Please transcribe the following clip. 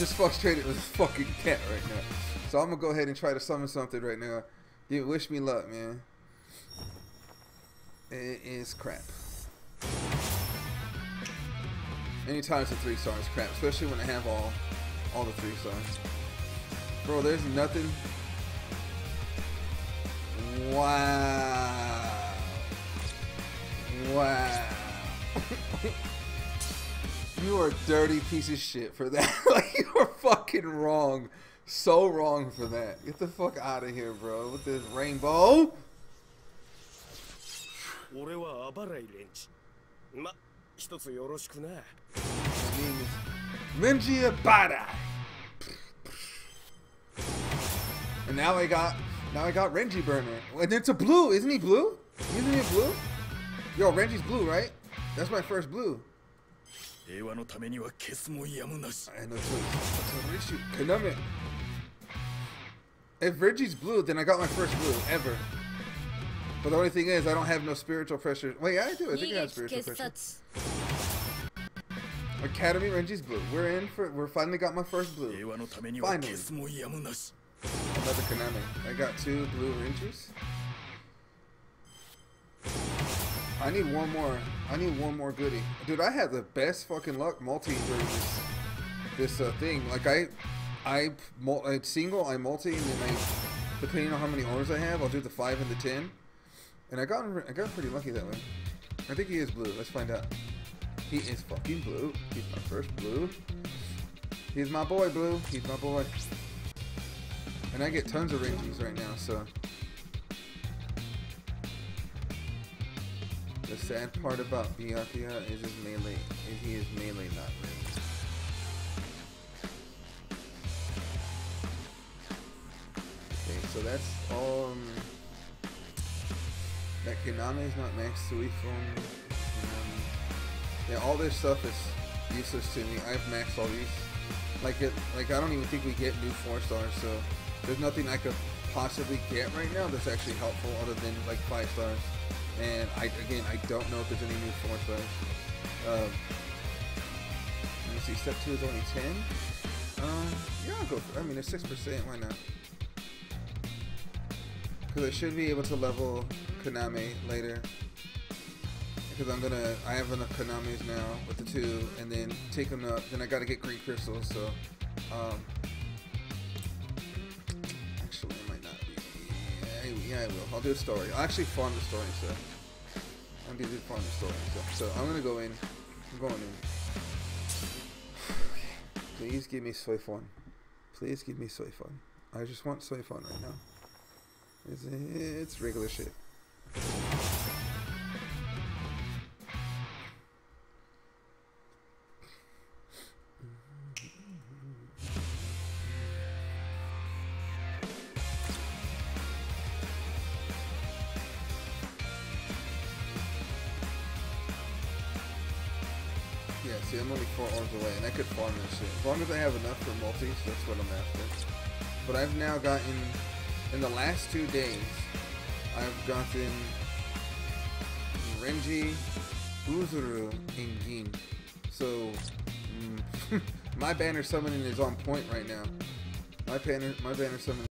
just frustrated with this fucking cat right now. So I'm gonna go ahead and try to summon something right now. You wish me luck, man. It is crap. Anytime it's a three star is crap, especially when I have all all the three stars. Bro, there's nothing. Wow. Wow. You are a dirty piece of shit for that. like you are fucking wrong. So wrong for that. Get the fuck out of here, bro. With this rainbow. 俺は暴れい連中ま、一つよろしくな Renji Abarai And now I got now I got Renji Burner. And it's a blue, isn't he blue? Isn't he blue? Yo, Renji's blue, right? That's my first blue. 平和のためには消すもやむなし that's an Konami If Renji's blue then I got my first blue ever But the only thing is I don't have no spiritual pressure Wait I do I think I have spiritual pressure Academy Renji's blue. We're in for. We're finally got my first blue. Finally. Another Konami. I got two blue Renjis. I need one more. I need one more goodie. Dude, I had the best fucking luck multi during this uh, thing. Like I, I, I single, I multi, and then I, depending on how many orders I have, I'll do the five and the ten. And I got I got pretty lucky that way. I think he is blue. Let's find out. He is fucking blue. He's my first blue. He's my boy, blue. He's my boy. And I get tons of Renjis right now, so. The sad part about Byakuya is his melee. Is he is melee not ranged. Okay, so that's all. Um, that Konami is not max Soi Fon. Um, yeah, all this stuff is useless to me. I've maxed all these. Like it, like I don't even think we get new four stars. So there's nothing I could possibly get right now that's actually helpful other than like five stars. And I again, I don't know if there's any new four stars. Um, let me see. Step two is only ten. Um, yeah, I'll go. For, I mean, it's six percent. Why not? Because I should be able to level Konami later. Because I'm gonna, I have enough Konamis now with the two, and then take them up. Then I gotta get green crystals. So, um, Yeah, I will. I'll do a story. I'll actually farm the story instead. I'm gonna do farm the story instead. So I'm gonna go in. I'm going in. Please give me Soi Fon. Please give me Soi Fon. I just want Soi Fon right now. It's, it's regular shit. Yeah, see, I'm only four arms away, and I could farm this shit. As long as I have enough for multis, that's what I'm after. But I've now gotten, in the last two days, I've gotten Renji, Izuru, and Gin. So, mm, my banner summoning is on point right now. My banner, my banner summoning